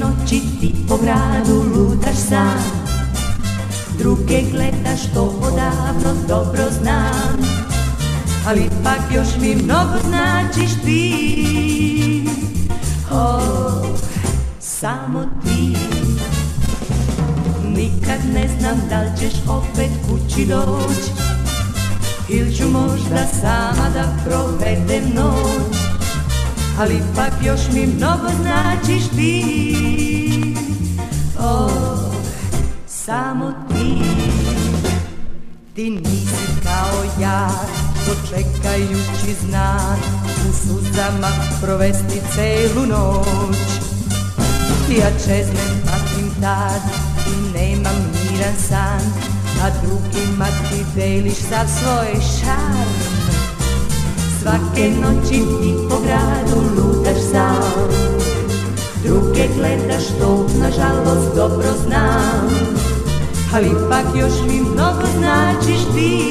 noći ti po gradu lutaš sam. Druge gledaš to odavno dobro znam. Ali ipak još mi mnogo značiš ti. Oh, samo ti. Nikad ne znam da li ćeš opet kući doć. Ili ću možda sama da provedem noć Ali ipak još mi mnogo značiš ti. Oh, samo ti. Ti nisi kao ja, čekajući znak U suzama provesti celu noć. Ja čeznem patim tad i nemam miran san. A drugima ti deliš za svoj šarm. Svake noći ti po gradu dobro znam. Ali ipak još mi mnogo značiš ti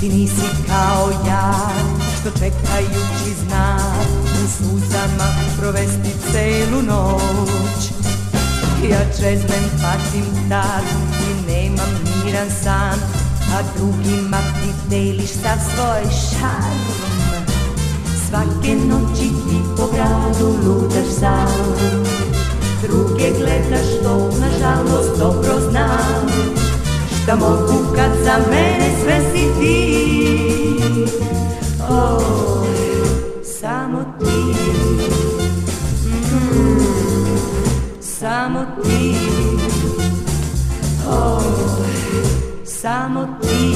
Ti nisi kao ja što čekajući zna u suzama provesti celu noć. Ja čeznem patim tad i nemam miran san A drugima ti deliš sav svoj šarm. Svake noći ti po gradu ludaš sam Druge gledaš to, nažalost dobro Šta mogu kad za mene sve si ti. Oh, samo ti. Mm, Samo ti. Oh, samo ti